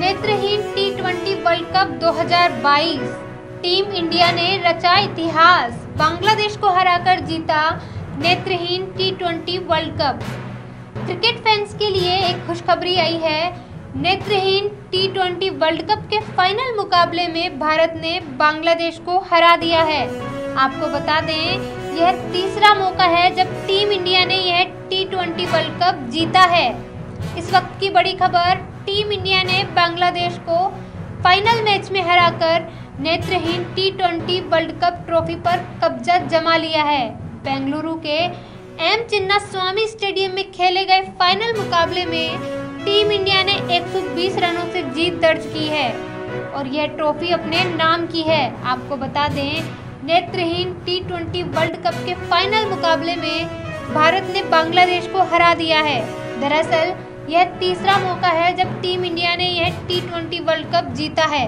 नेत्रहीन T twenty world cup 2022 team India ने रचा इतिहास। बांग्लादेश को हराकर जीता नेत्रहीन T twenty world cup cricket fans के लिए एक खुशखबरी आई है। नेत्रहीन टी ट्वेंटी वर्ल्ड कप के फाइनल मुकाबले में भारत ने बांग्लादेश को हरा दिया है। आपको बता दें, यह तीसरा मौका है जब टीम इंडिया ने यह टी ट्वेंटी वर्ल्ड कप जीता है। इस वक्त की बड़ी खबर टीम इंडिया ने बांग्लादेश को फाइनल मैच में हराकर नेत्रहीन T twenty world cup trophy पर कब्जा जमा लिया है। बेंगलुरु के एम चिन्ना स्वामी स्टेडियम में खेले गए फाइनल मुकाबले में टीम इंडिया ने 120 रनों से जीत दर्ज की है और यह ट्रॉफी अपने नाम की है। आपको बता दें, नेत्रहीन टी ट्वेंटी वर्ल्ड कप के फाइनल मुकाबले में भारत ने बांग्लादेश को हरा दिया है। दरअसल यह तीसरा मौका है जब टीम इंडिया ने यह टी ट्वेंटी वर्ल्ड कप जीता है।